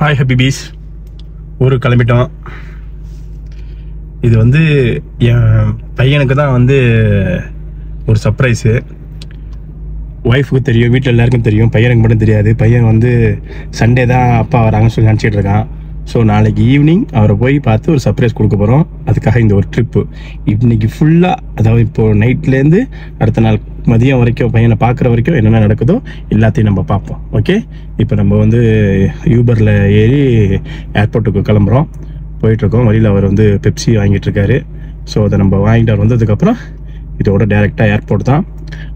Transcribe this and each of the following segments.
Hi ஹப்பி piece ஊருக்கு கிளம்பிட்டோம். இது வந்து என் பையனுக்கு தான் வந்து ஒரு சர்ப்ரைஸு ஒய்ஃபுக்கு தெரியும் வீட்டில் எல்லாருக்கும் தெரியும். பையனுக்கு மட்டும் தெரியாது. பையன் வந்து சண்டே தான் அப்பா வராங்கன்னு சொல்லி நினச்சிட்டு இருக்கான். ஸோ நாளைக்கு ஈவினிங் அவரை போய் பார்த்து ஒரு சர்ப்ரைஸ் கொடுக்க போகிறோம் அதுக்காக இந்த ஒரு ட்ரிப்பு இன்னைக்கு ஃபுல்லாக அதாவது இப்போது நைட்லேருந்து அடுத்த நாள் மதியம் வரைக்கும் பையனை பார்க்குற வரைக்கும் என்னென்ன நடக்குதோ எல்லாத்தையும் நம்ம பார்ப்போம். ஓகே இப்போ நம்ம வந்து யூபரில் ஏறி ஏர்போர்ட்டுக்கு கிளம்புறோம். போயிட்டுருக்கோம். வழியில் அவர் வந்து பெப்சி வாங்கிட்டுருக்காரு. ஸோ அதை நம்ம வாங்கிட்டு வந்ததுக்கப்புறம் இதோட டேரெக்டாக ஏர்போர்ட் தான்.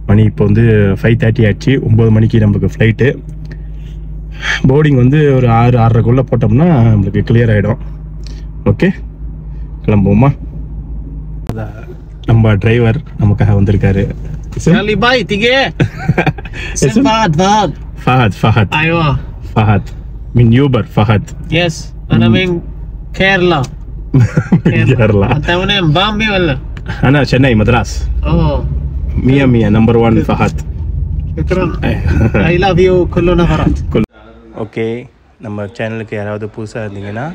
மணி இப்போ வந்து ஃபைவ் தேர்ட்டி ஆச்சு. ஒம்பது மணிக்கு நம்மளுக்கு ஃப்ளைட்டு போர்டிங் வந்து ஒரு ஆறு ஆறரைக்குள்ளே போட்டோம்னா நம்மளுக்கு கிளியர் ஆகிடும் ஓகே கிளம்புவோமா? அதான் நம்ம டிரைவர் நமக்காக வந்திருக்காரு. اسم يلا باي تيجي اسم فهد فهد فهد فهد ايوه فهد من يوبر فهد يس انا من كيرلا كيرلا انت من بامبي ولا؟ انا شناي مدراس اوه 100 100 نمبر 1 فهد ಶುಕ್ರನ್ ಐ ಲವ್ ಯು ಕುಲ್ಲು ನಫರತ್ ಓಕೆ ನಮ್ಮ ಚಾನಲ್ಗೆ ಯಾರಾவது ಪೂಸಾ இருந்தீங்கன்னா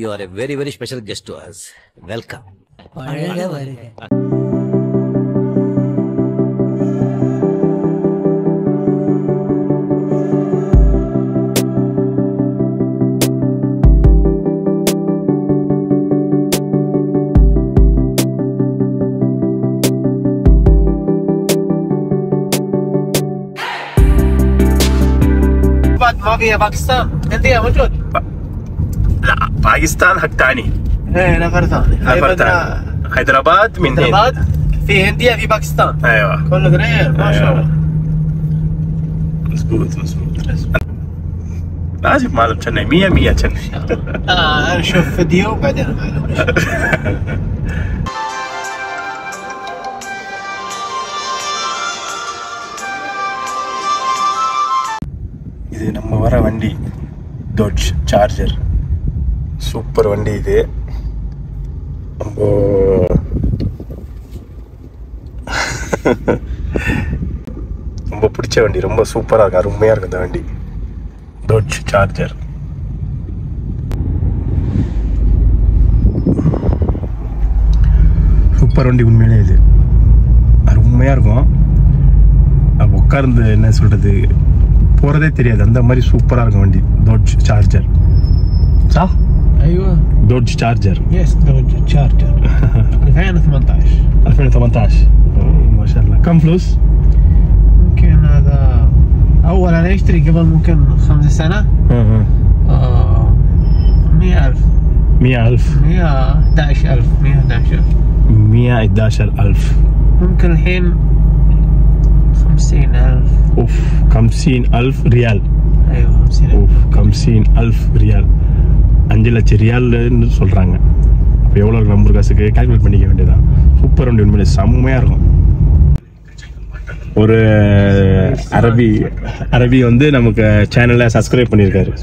you are a very very special guest to us welcome فيها باكستان هندية موجود لا باكستان حق تاني إيه نفر ثاني نفر تاني حيدراباد من هند هيدرباد في هندية في باكستان أيوه كله غير ما شاء الله مظبوط مظبوط لازم معلم شني 100 100 شني آه أنا أشوف فيديو بعدين معلوم இப்போ வர வண்டி டொட்ஜ் சார்ஜர் சூப்பர் வண்டி இது. ரொம்ப ரொம்ப பிடிச்ச வண்டி ரொம்ப சூப்பராக இருக்கு. அருமையாக இருக்கும் இந்த வண்டி. டொட்ஜ் சார்ஜர் சூப்பர் வண்டி உண்மையிலே இது. அருமையாக இருக்கும். உட்கார்ந்து என்ன சொல்கிறது போகிறதே தெரியாது அந்த மாதிரி சூப்பராக இருக்கும் வண்டி டோட்ஜ் சார்ஜர் சா ايوه دوج تشارجر يس درجة تشارجر 2018 2018 ما شاء الله كم فلوس؟ ممكن هذا اول انا اشتري قبل ممكن خمس سنة آه 100000 100000 111000 111000 111000 ممكن الحين 50000 اوف 50000 ريال ايوه 50000 ஓஃப் 50000 ரியால் அஞ்சு லட்சம் ரியால்னு சொல்கிறாங்க அப்போ எவ்வளோ நம்பர் காசுக்கு கால்குலேட் பண்ணிக்க வேண்டியதான் சூப்பர் வண்டி உண்மையிலே செம்மையாக இருக்கும் ஒரு அரபி அரபி வந்து நமக்கு சேனலை சப்ஸ்கிரைப் பண்ணியிருக்காரு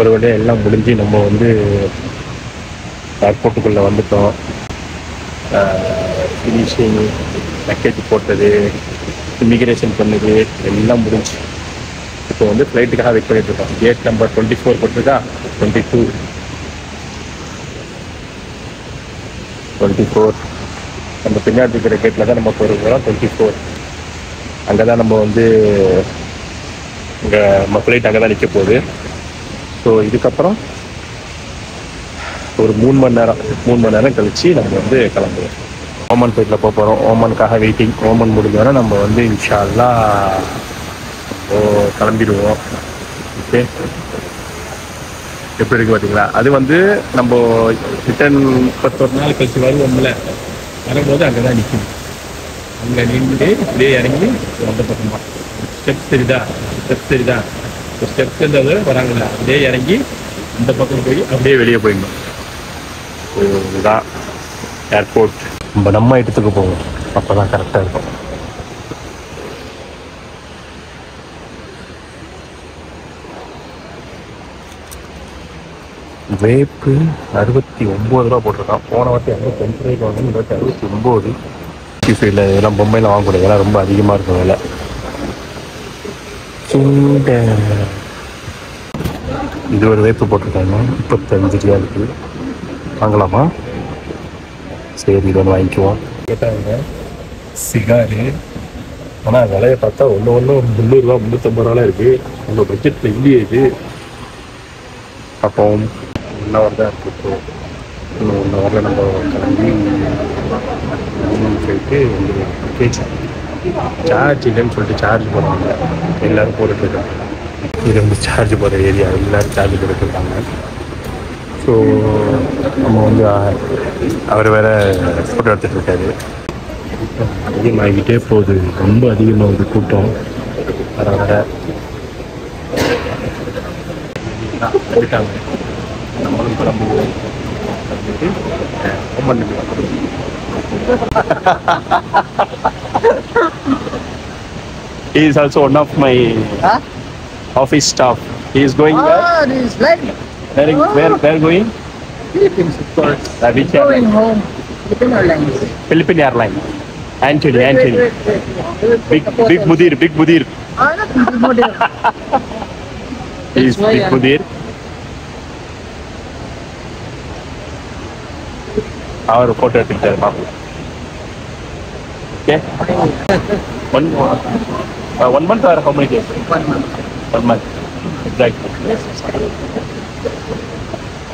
ஒரு வழியாக எல்லாம் முடிஞ்சு நம்ம வந்து ஏர்போர்ட்டுக்குள்ளே வந்துட்டோம். ஃபினிஷிங் பேக்கேஜ் போட்டது இமிக்ரேஷன் பண்ணது எல்லாம் முடிஞ்சு. இப்போ வந்து ஃப்ளைட்டுக்காக வெயிட் பண்ணிட்டு இருக்கோம். கேட் நம்பர் டுவெண்ட்டி ஃபோர் போட்டிருக்கா? டுவெண்ட்டி டூ டுவெண்ட்டி ஃபோர் நம்ம பின்னாடி இருக்கிற கேட்டில் தான் நம்ம போகிறோம் டுவெண்ட்டி ஃபோர் அங்கே தான் நம்ம வந்து இங்கே நம்ம ஃப்ளைட் அங்கே தான் நிற்க போகுது. ஸோ இதுக்கப்புறம் ஒரு மூணு மணி நேரம் மூணு மணி நேரம் கழித்து நாங்கள் வந்து கிளம்புவோம். ஓமன் போயிட்டில் போக போகிறோம் ஓமனுக்காக வெயிட்டிங் ஓமன் முடிஞ்சோடனே நம்ம வந்து இன்ஷால்லா ஓ கிளம்பிடுவோம். ஓகே எப்படி இருக்கு பார்த்தீங்களா அது வந்து நம்ம ரிட்டர்ன் முப்பத்தொரு நாள் கழிச்சு வருவோம்ல. வரும்போது அங்கே தான் நிற்கும் அங்கே நின்று இப்படியே இறங்கி அந்த பக்கமாக ஸ்டெப் தெரியுதா ஸ்டெப் தெரியுதா ஸ்டெப் தெரிஞ்சது வராங்கல்ல அப்படியே இறங்கி அந்த பக்கம் போய் அப்படியே வெளியே போயிடணும். ஸோ இதுதான் ஏர்போர்ட் நம்ம நம்ம இடத்துக்கு போவோம். அப்போ தான் கரெக்டாக இருக்கும். வேப்பு அறுபத்தி ஒம்பது ரூபா போட்டிருக்கான். போன வாட்டி அறுபத்தி அஞ்சு ரூபாய்க்கு வாங்கணும் இந்த வாட்டி அறுபத்தி ஒம்பது ஃபீல்டில் இதெல்லாம் பொம்மையெல்லாம் வாங்கக்கூடாது. இதெல்லாம் ரொம்ப அதிகமாக இருக்கும் விலை. இந்த இது ஒரு வேப்பு போட்டிருக்காங்க. முப்பத்தஞ்சு ரூபா இருக்குது வாங்கலாமா? சரி இது ஒன்று வாங்கிக்குவோம். கேட்டாங்க சிகாரு. ஆனால் விலையை பார்த்தா ஒன்று ஒன்று முந்நூறுரூவா முந்நூற்றம்பது ரூபாலாம் இருக்குது உங்கள் பட்ஜெட்டில் இல்லையே இது. அப்போ ஒன் ஹவர் தான் இருக்குது இப்போ. இன்னும் ஒன் ஹவரில் நம்ம கிளம்பி போயிட்டு வந்து கேச்சு சார்ஜ் இல்லைன்னு சொல்லிட்டு சார்ஜ் போடுறாங்க. எல்லோரும் போட்டுட்ருக்காங்க இது வந்து சார்ஜ் போடுற ஏரியா எல்லோரும் சார்ஜ் போட்டுட்ருக்காங்க ஸோ நம்ம வந்து அவர் வேற ஃபோட்டோ கூட்டம் அதிகமாகிக்கிட்டே போகுது. ரொம்ப அதிகமாகுது கூட்டம். வர வர வந்துட்டாங்க நம்மளும் கிளம்புவோம். பண்ணிக்கலாம் He is also one of my huh? office staff. He is going ah, where? He's like, where, oh. where, ah. where going? Philippines, of course. Uh, which airline? Going home. Philippine Airlines. Philippine Airlines. Anthony, wait, Anthony. Wait, wait, wait. Big, big Mudir, Big Mudir. Ah, Big Mudir. he is Big yeah. Mudir. Our photo picture, Babu. Okay? One more. One one month are how many days One month. One month exactly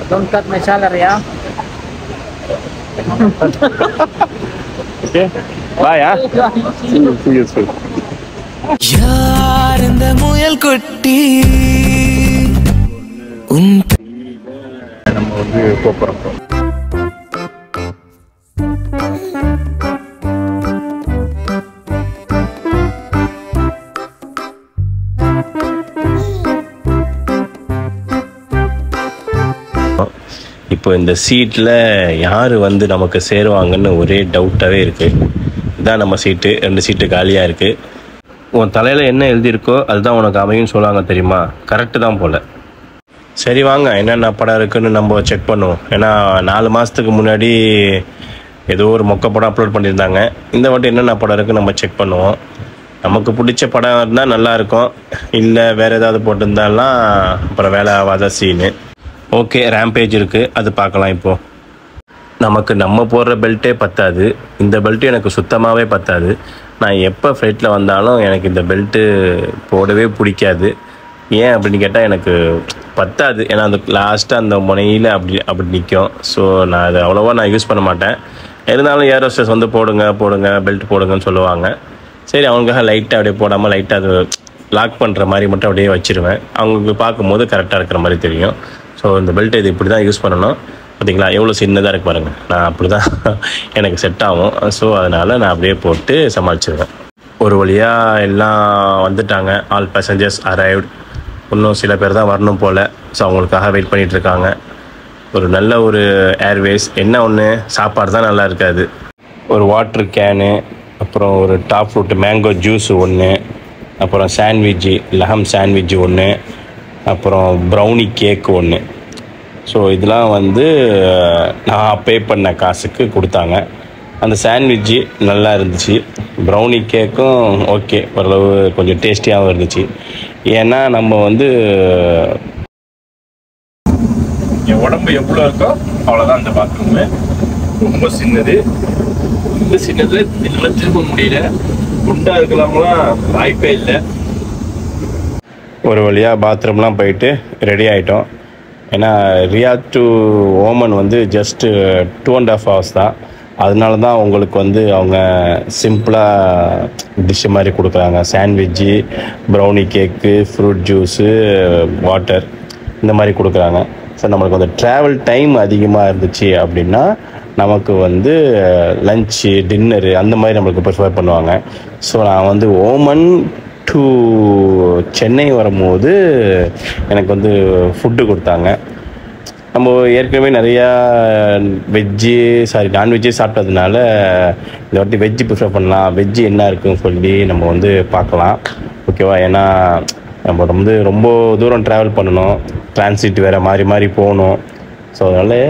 Don't cut my salary, ah. Okay bye ah see you see you soon யார் இந்த முயல் குட்டி உன் நம்ம வந்து போகிறோம் இப்போ இந்த சீட்டில் யார் வந்து நமக்கு சேருவாங்கன்னு ஒரே டவுட்டாகவே இருக்குது இதான் நம்ம சீட்டு. ரெண்டு சீட்டு காலியாக இருக்குது உன் தலையில் என்ன எழுதியிருக்கோ அதுதான் உனக்கு அமையும்னு சொல்லுவாங்க தெரியுமா? கரெக்டு தான் போல். சரி வாங்க என்னென்ன படம் இருக்குன்னு நம்ம செக் பண்ணுவோம். ஏன்னா நாலு மாதத்துக்கு முன்னாடி ஏதோ ஒரு மொக்க படம் அப்லோட் பண்ணியிருந்தாங்க. இந்த வாட்டி என்னென்ன படம் இருக்குன்னு நம்ம செக் பண்ணுவோம். நமக்கு பிடிச்ச படம் இருந்தால் நல்லாயிருக்கும் இல்லை வேறு ஏதாவது போட்டிருந்தாலாம் அப்புறம் வேலை ஆகாத சீனு ஓகே ரேம்பேஜ் இருக்குது அது பார்க்கலாம் இப்போது நமக்கு நம்ம போடுற பெல்ட்டே பத்தாது. இந்த பெல்ட்டு எனக்கு சுத்தமாகவே பத்தாது. நான் எப்போ ஃப்ளைட்டில் வந்தாலும் எனக்கு இந்த பெல்ட்டு போடவே பிடிக்காது. ஏன் அப்படின்னு கேட்டால் எனக்கு பத்தாது. ஏன்னா அந்த லாஸ்ட்டாக அந்த முனையில் அப்படி அப்படி நிற்கும் ஸோ நான் அதை அவ்வளோவா நான் யூஸ் பண்ண மாட்டேன். இருந்தாலும் ஏரோஸ்டர்ஸ் வந்து போடுங்க போடுங்க பெல்ட் போடுங்கன்னு சொல்லுவாங்க. சரி அவங்களுக்காக லைட்டாக அப்படியே போடாமல் லைட்டாக அது லாக் பண்ணுற மாதிரி மட்டும் அப்படியே வச்சுருவேன். அவங்களுக்கு பார்க்கும்போது கரெக்டாக இருக்கிற மாதிரி தெரியும். ஸோ இந்த பெல்ட் இது இப்படி தான் யூஸ் பண்ணணும். பார்த்தீங்களா? எவ்வளோ சின்னதாக இருக்கு பாருங்கள் நான் அப்படி தான் எனக்கு செட் ஆகும். ஸோ அதனால் நான் அப்படியே போட்டு சமாளிச்சிருவேன். ஒரு வழியாக எல்லாம் வந்துட்டாங்க. ஆல் பேசஞ்சர்ஸ் அரைவ்ட் இன்னும் சில பேர் தான் வரணும் போல். ஸோ அவங்களுக்காக வெயிட் பண்ணிகிட்டு இருக்காங்க. ஒரு நல்ல ஒரு ஏர்வேஸ் என்ன ஒன்று சாப்பாடு தான் நல்லா இருக்காது. ஒரு வாட்ரு கேனு அப்புறம் ஒரு டாப் ஃப்ரூட் மேங்கோ ஜூஸ் ஒன்று அப்புறம் சாண்ட்விட்ஜு லஹம் சாண்ட்விட்ஜு ஒன்று அப்புறம் ப்ரௌனி கேக் ஒன்று ஸோ இதெல்லாம் வந்து நான் பே பண்ண காசுக்கு கொடுத்தாங்க. அந்த சாண்ட்விட்ஜு நல்லா இருந்துச்சு. ப்ரௌனி கேக்கும் ஓகே ஓரளவு கொஞ்சம் டேஸ்டியாகவும் இருந்துச்சு. ஏன்னா நம்ம வந்து என் உடம்பு எவ்வளோ இருக்கோ அவ்வளோதான் அந்த பாத்ரூமு ரொம்ப சின்னது. ரொம்ப சின்னது. திரும்ப முடியல. குண்டா இருக்கலாம்லாம் வாய்ப்பே இல்லை. ஒரு வழியாக பாத்ரூம்லாம் போயிட்டு ரெடி ஆகிட்டோம் ஏன்னா ரியாத் டு ஓமன் வந்து just two and half hours தான். அதனால தான் உங்களுக்கு வந்து அவங்க சிம்பிளாக டிஷ்ஷு மாதிரி கொடுக்குறாங்க. Sandwich brownie cake fruit juice water இந்த மாதிரி கொடுக்குறாங்க. ஸோ நம்மளுக்கு வந்து ட்ராவல் டைம் அதிகமாக இருந்துச்சு அப்படின்னா நமக்கு வந்து லஞ்சு டின்னரு அந்த மாதிரி நம்மளுக்கு ப்ரிஃபர் பண்ணுவாங்க. ஸோ நான் வந்து ஓமன் டு சென்னை வரும்போது எனக்கு வந்து ஃபுட்டு கொடுத்தாங்க. நம்ம ஏற்கனவே நிறையா வெஜ்ஜு சாரி நான்வெஜ்ஜே சாப்பிட்டதுனால இந்த வாட்டி வெஜ்ஜு ப்ரிஃபர் பண்ணலாம். வெஜ்ஜு என்ன இருக்குன்னு சொல்லி நம்ம வந்து பார்க்கலாம். ஓகேவா ஏன்னா நம்ம வந்து ரொம்ப தூரம் ட்ராவல் பண்ணணும். டிரான்சிட் வேறு மாறி மாறி போகணும். ஸோ அதனால்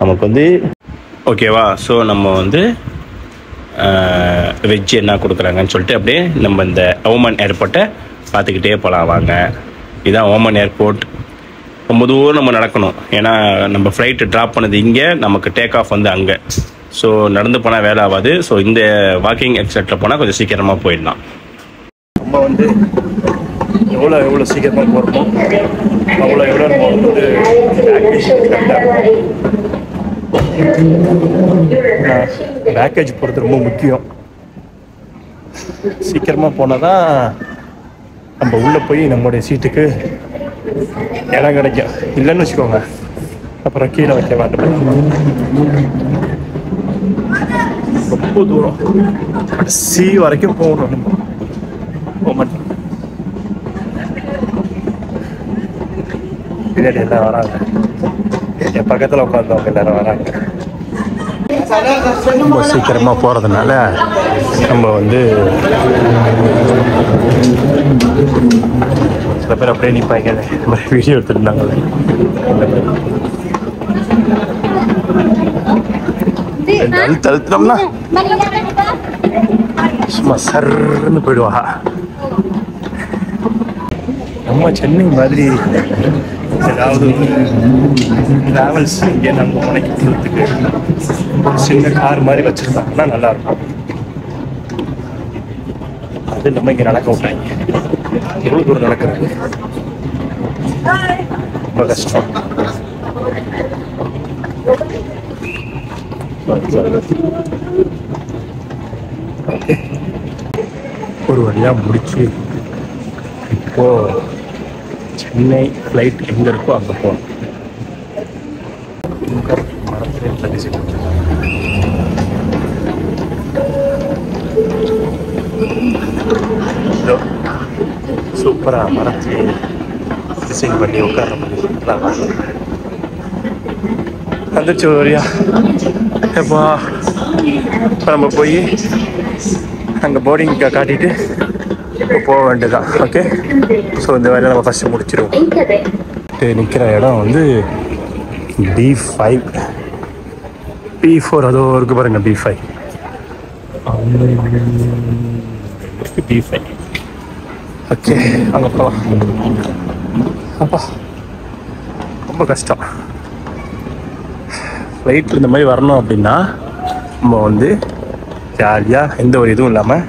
நமக்கு வந்து ஓகேவா ஸோ நம்ம வந்து வெஜ் என்ன கொடுக்குறாங்கன்னு சொல்லிட்டு அப்படியே நம்ம இந்த ஓமன் ஏர்போர்ட்டை பார்த்துக்கிட்டே போகலாம் வாங்க. இதுதான் ஓமன் ஏர்போர்ட். ரொம்ப தூரம் நம்ம நடக்கணும். ஏன்னா நம்ம ஃப்ளைட்டு ட்ராப் பண்ணது இங்கே நமக்கு டேக் ஆஃப் வந்து அங்கே. ஸோ நடந்து போனால் வேலை ஆகாது. ஸோ இந்த வாக்கிங் எக்ஸட்டில் போனால் கொஞ்சம் சீக்கிரமாக போயிடலாம். நம்ம வந்து எவ்வளோ எவ்வளோ சீக்கிரமாக போகிறோமோ அவ்வளோ எவ்வளோ நம்ம வந்து பேக்கேஜ் போகிறது ரொம்ப முக்கியம். சீக்கிரமாக போனால் தான் நம்ம உள்ளே போய் நம்மளுடைய சீட்டுக்கு இடம் கிடைக்கும். இல்லைன்னு வச்சுக்கோங்க. அப்புறம் கீழே வைக்க மாட்டோம் ரொம்ப தூரம். சி வரைக்கும் போகணும் நம்ம. ஓமன் பின்னாடி எல்லாம் வராங்க. என் பக்கத்தில் உட்காந்தவங்க எல்லாரும் வராங்க ரொம்ப சீக்கிரமாக போகிறதுனால நம்ம வந்து சில பேர் அப்படியே நிற்பாங்க நம்ம வீடியோ எடுத்துருந்தாங்க அழுத்து அழுத்தினோம்னா சும்மா சர்ன்னு போயிடுவா நம்ம சென்னை மாதிரி ஏதாவது டிராவல்ஸ் இங்கே நம்ம முனைக்கு போகிறதுக்கு ஒரு சின்ன கார் மாதிரி வச்சுருந்தாங்கன்னா நல்லாயிருக்கும் அது நம்ம இங்கே நடக்க விட்டாங்க எவ்வளோ தூரம் நடக்கிறது? ரொம்ப கஷ்டம். ஒரு வழியாக முடிச்சு இப்போ சென்னை ஃப்ளைட் எங்கே இருக்கோ அங்கே போகணும். மரத்துல சூப்பராக மரத்தில் டிசைன் பண்ணி உட்கார மாதிரி. வந்துச்சு ஒரியா எப்பா இப்போ நம்ம போய் அங்கே போர்டிங்க காட்டிட்டு போக வேண்டியதான் ஓகே ஸோ இந்த வேலையை நம்ம ஃபஸ்ட்டு முடிச்சிடுவோம் நிற்கிற இடம் வந்து பி ஃபைவ் பி ஃபோர் அதோ இருக்கு பாருங்க B five B five okay அங்கே போகலாம் அப்பா ரொம்ப கஷ்டம் ஃப்ளைட்டில் இந்த மாதிரி வரணும் அப்படின்னா நம்ம வந்து ஜாலியாக எந்த ஒரு இதுவும் இல்லாமல்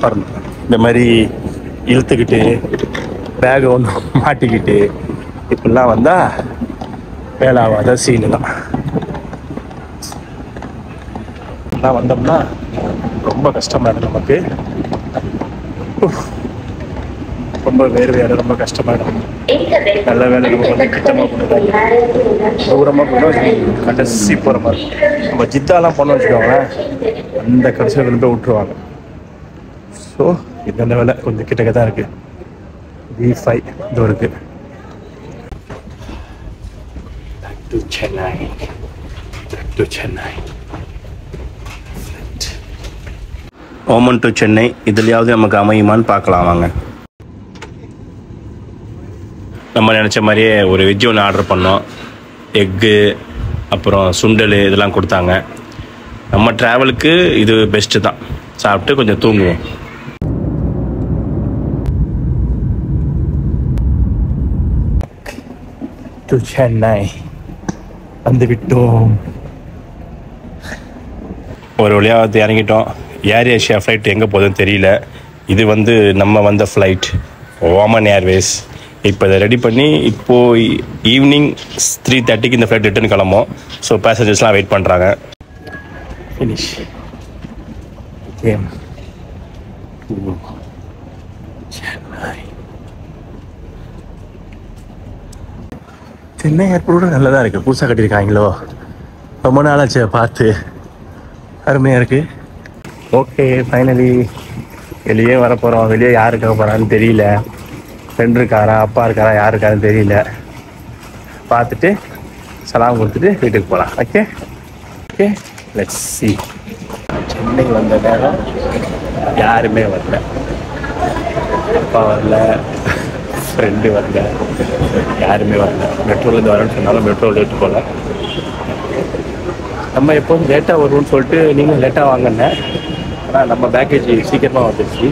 வரணும் இந்த மாதிரி இழுத்துக்கிட்டு பேகை ஒன்று மாட்டிக்கிட்டு இப்படிலாம் வந்தால் வேலை ஆகாத சீனு தான். இப்படிலாம் வந்தோம்னா ரொம்ப கஷ்டமாக இருக்கு நமக்கு? உஃப். ரொம்ப வேர்வையாடு ரொம்ப கஷ்டமாயிடும் நல்ல வேலை நம்ம வந்து கிட்டமாக போனது தூரமாக போயிடும் கடைசி போகிற மாதிரி. நம்ம ஜித்தாலாம் பண்ண வச்சுக்கோங்களேன் அந்த கடைசியில் கொண்டு போய் விட்டுருவாங்க. ஸோ இது வேலை கொஞ்சம் கிட்டக்க தான் இருக்குது வி ஃபைவ் இது இருக்கு. Back to Chennai. Back to Chennai. Oman to Chennai இதுலையாவது நமக்கு அமையுமான்னு பார்க்கலாம் வாங்க. நம்ம நினச்ச மாதிரியே ஒரு வெஜ் ஒன்று ஆர்டர் பண்ணோம். எக்கு அப்புறம் சுண்டல் இதெல்லாம் கொடுத்தாங்க. நம்ம ட்ராவலுக்கு இது பெஸ்ட்டு தான். சாப்பிட்டு கொஞ்சம் தூங்குவோம். டு சென்னை வந்து விட்டோம் ஒரு வழியாக இறங்கிட்டோம் ஏர் ஏஷியா ஃப்ளைட் எங்கே போகுதுன்னு தெரியல இது வந்து நம்ம வந்த ஃப்ளைட் ஓமன் ஏர்வேஸ் இப்போ இதை ரெடி பண்ணி இப்போது ஈவினிங் த்ரீ தேர்ட்டிக்கு இந்த ஃப்ளைட் ரிட்டர்ன் கிளம்பும் ஸோ பேசஞ்சர்ஸ்லாம் வெயிட் பண்ணுறாங்க ஃபினிஷ் கேம் சென்னை ஏர்போர்ட்டோட நல்லதாக இருக்குது புதுசாக கட்டியிருக்காங்களோ? ரொம்ப நாளாச்சு பார்த்து. அருமையாக இருக்குது ஓகே ஃபைனலி வெளியே வர போகிறோம் வெளியே யார் இருக்க போகிறான்னு தெரியல. ஃப்ரெண்ட் இருக்காரா அப்பா இருக்காரா யார் இருக்காருன்னு தெரியல. பார்த்துட்டு சலாம் கொடுத்துட்டு வீட்டுக்கு போகலாம் okay okay let's see Chennai வந்த நேரம் யாருமே வரல. அப்பா வரல. ஃப்ரெண்டு வரல யாருமே வரல. மெட்ரோலேருந்து வரேன்னு சொன்னாலும் மெட்ரோ லேட்டு போகல நம்ம எப்போதும் லேட்டாக வருவோம்னு சொல்லிட்டு நீங்களும் லேட்டாக வாங்கினேன் ஆனால் நம்ம பேக்கேஜ் சீக்கிரமாக வந்துடுச்சு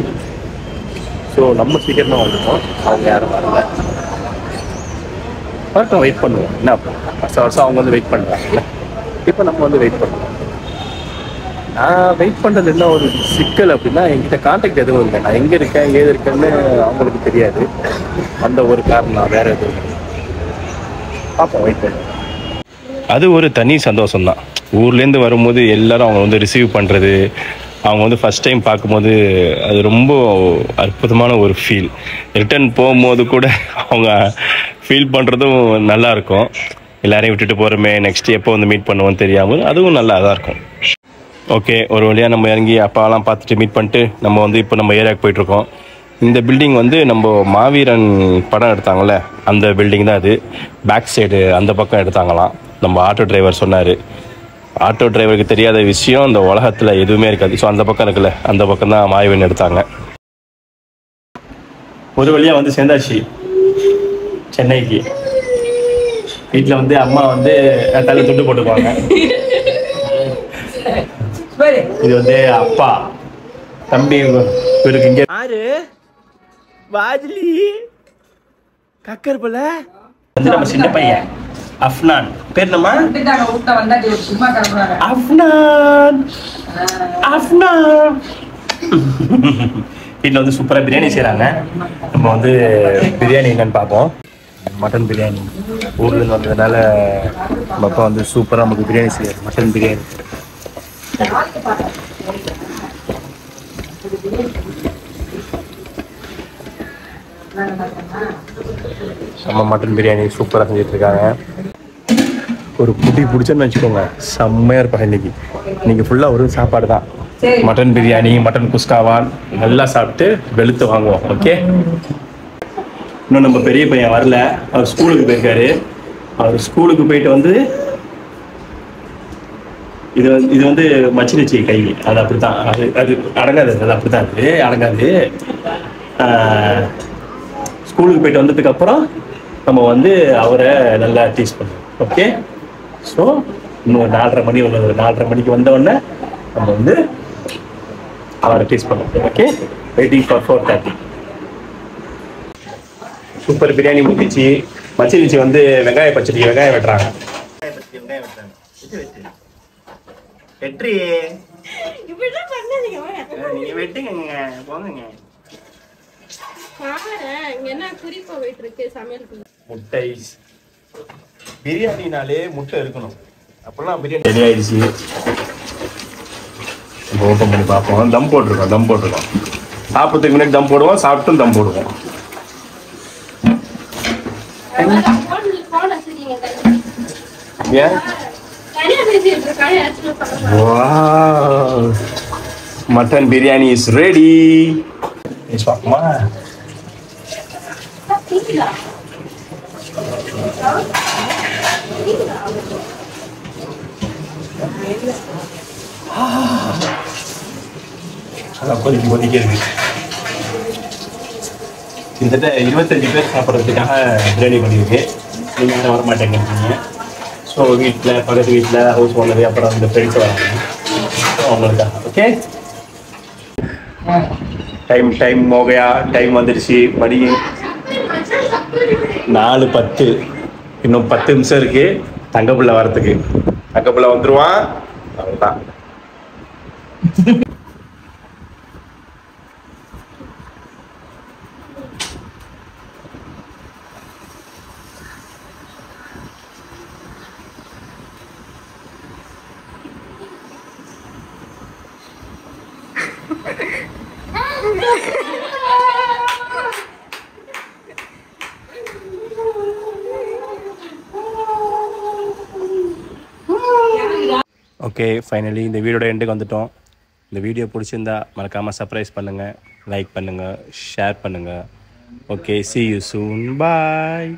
ஸோ நம்ம சீக்கிரமாக வந்துட்டோம் அவங்க யாரும் வரல. வரட்டும் வெயிட் பண்ணுவோம். என்ன வருஷம் வருஷம் அவங்க வந்து வெயிட் பண்ணுறாங்கல்ல இப்போ நம்ம வந்து வெயிட் பண்ணுவோம். நான் வெயிட் பண்ணுறது என்ன ஒரு சிக்கல் அப்படின்னா என்கிட்ட கான்டாக்ட் எதுவும் இல்லை. நான் எங்கே இருக்கேன் ஏது இருக்கேன்னு அவங்களுக்கு தெரியாது. அந்த ஒரு காரணம் வேற எதுவும் பார்ப்போம் வெயிட் பண்ணுறேன் அது ஒரு தனி சந்தோஷம் தான் ஊர்லேருந்து வரும்போது எல்லாரும் அவங்க வந்து ரிசீவ் பண்ணுறது அவங்க வந்து ஃபஸ்ட் டைம் பார்க்கும்போது அது ரொம்ப அற்புதமான ஒரு ஃபீல் ரிட்டர்ன் போகும்போது கூட அவங்க ஃபீல் பண்ணுறதும் நல்லா இருக்கும். எல்லாரையும் விட்டுட்டு போகிறோமே நெக்ஸ்ட் எப்போ வந்து மீட் பண்ணுவோம்னு தெரியாமல் அதுவும் நல்லா தான் இருக்கும். ஓகே ஒரு வழியாக நம்ம இறங்கி அப்பாலாம் பார்த்துட்டு மீட் பண்ணிட்டு நம்ம வந்து இப்போ நம்ம ஏரியாவுக்கு போயிட்டுருக்கோம். இந்த பில்டிங் வந்து நம்ம மாவீரன் படம் எடுத்தாங்கல்ல அந்த பில்டிங் தான் அது. பேக் சைடு அந்த பக்கம் எடுத்தாங்களாம். நம்ம ஆட்டோ டிரைவர் சொன்னார். ஆட்டோ டிரைவருக்கு தெரியாத விஷயம் இந்த உலகத்தில் எதுவுமே இருக்காது. ஸோ அந்த பக்கம் இருக்குல்ல அந்த பக்கம் தான் மாவீரன் எடுத்தாங்க. ஒரு வழியாக வந்து சேர்ந்தாச்சு சென்னைக்கு. வீட்டில் வந்து அம்மா வந்து தலை துண்டு போட்டுக்குவாங்க. இது வந்து அப்பா. தம்பி இவருக்கு இங்க யாரு? வாஜ்லி? கக்கர் போல வந்து நம்ம சின்ன பையன். அஃப்னான். பேர் நம்ம அஃப்னான். அஃப்னான். வீட்டில் வந்து சூப்பராக பிரியாணி செய்கிறாங்க நம்ம வந்து பிரியாணி என்னன்னு பார்ப்போம். மட்டன் பிரியாணி. ஊர்லேருந்து வந்ததுனால நம்ம அப்பா வந்து சூப்பராக நமக்கு பிரியாணி செய்யாரு மட்டன் பிரியாணி. நம்ம மட்டன் பிரியாணி சூப்பராக செஞ்சுட்டு இருக்காங்க ஒரு குட்டி பிடிச்சோன்னு வச்சுக்கோங்க செம்மையாக இருப்பாங்க இன்னைக்கு. இன்னைக்கு ஃபுல்லாக ஒரு சாப்பாடு தான். மட்டன் பிரியாணி மட்டன் குஸ்காவான் நல்லா சாப்பிட்டு வெளுத்து வாங்குவோம் ஓகே? இன்னும் நம்ம பெரிய பையன் வரல. அவர் ஸ்கூலுக்கு போயிருக்காரு. அவர் ஸ்கூலுக்கு போயிட்டு வந்து இது வந்து இது வந்து மச்சினிச்சி கை அது அப்படித்தான். அது அது அடங்காது. அது அப்படித்தான் அது அடங்காது. ஸ்கூலுக்கு போயிட்டு வந்ததுக்கு அப்புறம் நம்ம வந்து அவரை நல்லா டீச் பண்ணுவோம் ஓகே ஸோ இன்னும் ஒரு நாலரை மணி ஒரு ஒரு நாலரை மணிக்கு வந்த உடனே நம்ம வந்து அவரை டீச் பண்ணுவோம் okay waiting for four thirty super biryani முடிஞ்சிச்சு மச்சினிச்சி வந்து வெங்காய பச்சடி வெங்காயம் வெட்டுறாங்க. வெங்காயம் வெட்டுறாங்க. வெற்றி. இப்படிதான் பண்ணாதீங்க. நீங்க வெட்டுங்க போங்க பாரேன், இங்க என்ன குறிப்பா போயிட்டு இருக்கு சமையலுக்கு முட்டை. பிரியாணினாலே முட்டை இருக்கணும். அப்பெல்லாம் பிரியாணி ரெடி ஆயிடுச்சு. இப்போ ஓப்பன் பண்ணி பார்ப்போம். தம் போட்டிருக்கோம் தம் போட்டிருக்கோம். சாப்பிட்றதுக்கு முன்னாடி தம் போடுவோம் சாப்பிட்டும் தம் போடுவோம். ஏன்? தனியா பேசிட்டு இருக்காங்க யாராச்சும் பக்கத்துல. மட்டன் பிரியாணி இஸ் ரெடி பார்ப்போமா தீங்களா? அதான் கொதிக்க கொதிக்கிறது கிட்டத்தட்ட இருபத்தஞ்சு பேர் சாப்பிட்றதுக்காக பிரியாணி பண்ணியிருக்கு நீங்கள் யாரும் வர மாட்டேங்கிறீங்க So வீட்டில் பக்கத்து வீட்டில் ஹவுஸ் ஓனர் அப்புறம் இந்த ஃப்ரெண்ட்ஸ் வராங்க. அவங்களுக்காக. ஓகே டைம் டைம் மோகையா டைம் வந்துடுச்சு. மணி நாலு பத்து. இன்னும் பத்து நிமிஷம் இருக்கு. தங்கப்புள்ள வரத்துக்கு. தங்கப்புள்ள வந்துருவான். அவ்வளோதான் ஓகே ஃபைனலி இந்த வீடியோட எண்டுக்கு வந்துட்டோம். இந்த வீடியோ பிடிச்சிருந்தா மறக்காமல் சர்ப்ரைஸ் பண்ணுங்கள் லைக் பண்ணுங்கள் ஷேர் பண்ணுங்கள் okay see you soon bye